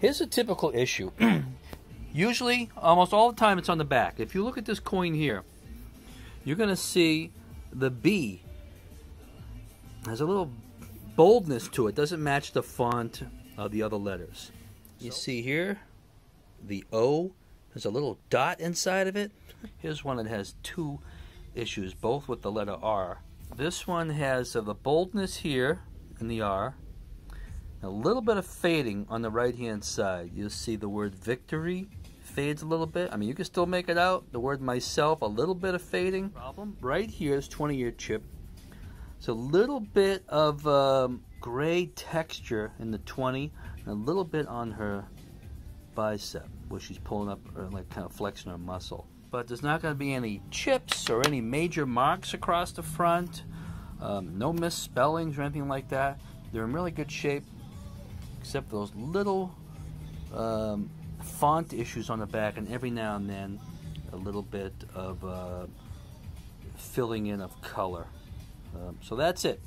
Here's a typical issue. Usually, almost all the time, it's on the back. If you look at this coin here, you're going to see the B has a little boldness to it. Doesn't match the font of the other letters. You see here, the O has a little dot inside of it. Here's one that has two issues, both with the letter R. This one has uh, the boldness here in the R, a little bit of fading on the right hand side. You'll see the word victory fades a little bit. I mean, you can still make it out. The word myself, a little bit of fading. Problem right here is 20 year chip. It's a little bit of um, gray texture in the 20, and a little bit on her bicep where she's pulling up, or like kind of flexing her muscle. But there's not going to be any chips or any major marks across the front. Um, no misspellings or anything like that. They're in really good shape, except for those little um, font issues on the back, and every now and then a little bit of uh, filling in of color. Um, so that's it.